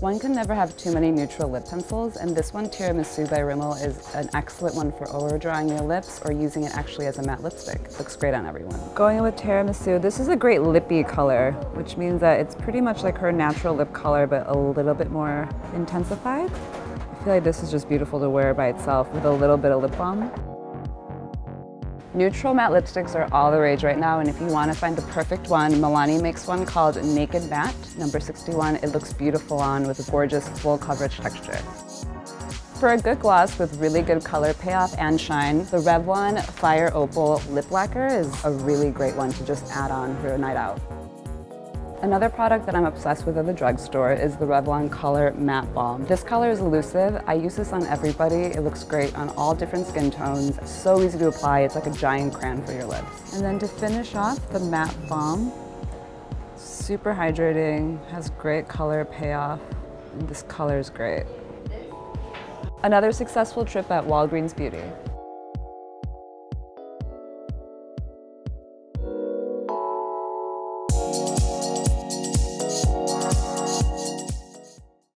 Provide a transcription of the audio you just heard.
One can never have too many neutral lip pencils, and this one, Tiramisu by Rimmel, is an excellent one for over-drawing your lips or using it actually as a matte lipstick. Looks great on everyone. Going in with Tiramisu, this is a great lippy color, which means that it's pretty much like her natural lip color, but a little bit more intensified. I feel like this is just beautiful to wear by itself with a little bit of lip balm. Neutral matte lipsticks are all the rage right now, and if you want to find the perfect one, Milani makes one called Naked Matte, number 61. It looks beautiful on with a gorgeous full coverage texture. For a good gloss with really good color payoff and shine, the Revlon Fire Opal Lip Lacquer is a really great one to just add on for a night out. Another product that I'm obsessed with at the drugstore is the Revlon Color Matte Balm. This color is elusive. I use this on everybody. It looks great on all different skin tones. So easy to apply. It's like a giant crayon for your lips. And then to finish off, the Matte Balm. Super hydrating, has great color payoff. And this color is great. Another successful trip at Walgreens Beauty.